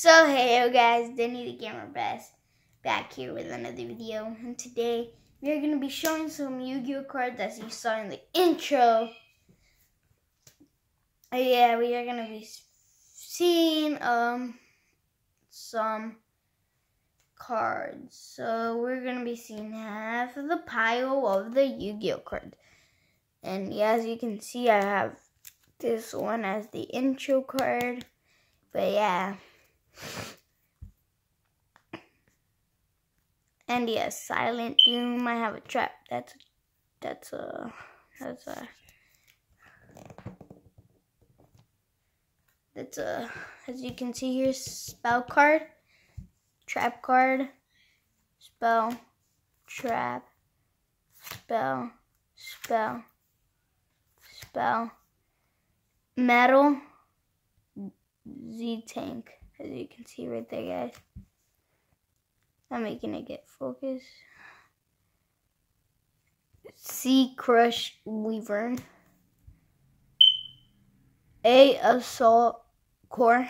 So hey guys, Denny the Gamer Best back here with another video and today we are going to be showing some Yu-Gi-Oh cards as you saw in the intro. Uh, yeah, we are going to be seeing um some cards. So we're going to be seeing half of the pile of the Yu-Gi-Oh cards. And yeah, as you can see I have this one as the intro card. But yeah. And yes, Silent Doom. I have a trap. That's that's a that's a that's a as you can see here spell card, trap card, spell, trap, spell, spell, spell, metal, Z tank as you can see right there, guys. I'm making it get focused. C Crush Wyvern. A Assault Core.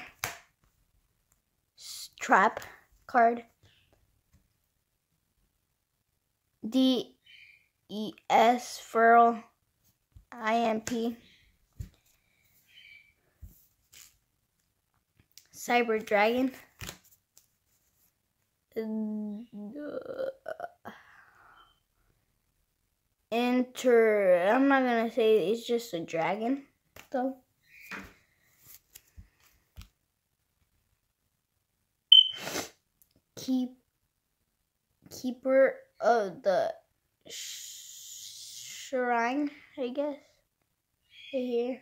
Trap card. D E S Feral Imp. Cyber Dragon. Enter. I'm not gonna say it's just a dragon, though. Keep keeper of the shrine, I guess. Right here.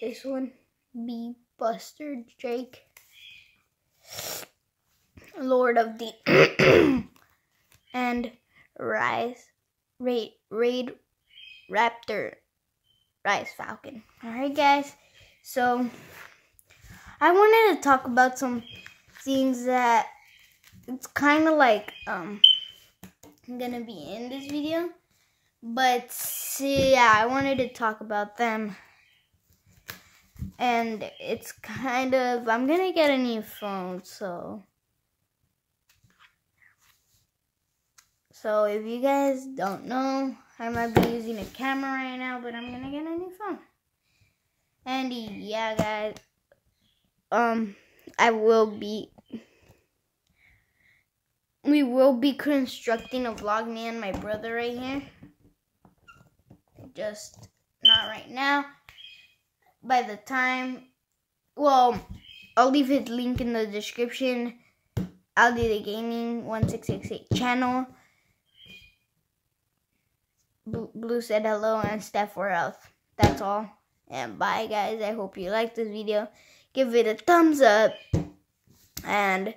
This one, be Buster Jake, Lord of the and Rise Raid Raid Raptor Rise Falcon. Alright guys, so I wanted to talk about some things that it's kind of like um gonna be in this video, but yeah, I wanted to talk about them and it's kind of I'm gonna get a new phone so. So if you guys don't know I might be using a camera right now but I'm gonna get a new phone. And yeah guys um I will be we will be constructing a vlog me and my brother right here. Just not right now by the time, well, I'll leave his link in the description. I'll do the gaming 1668 channel. Blue said hello and Ste4lth. That's all. And bye guys. I hope you liked this video. Give it a thumbs up. And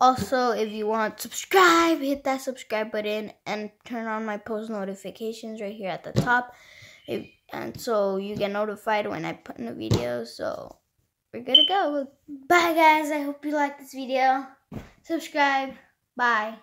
also if you want subscribe, hit that subscribe button and turn on my post notifications right here at the top. And so you get notified when I put in a video. So we're good to go. Bye, guys. I hope you like this video. Subscribe. Bye.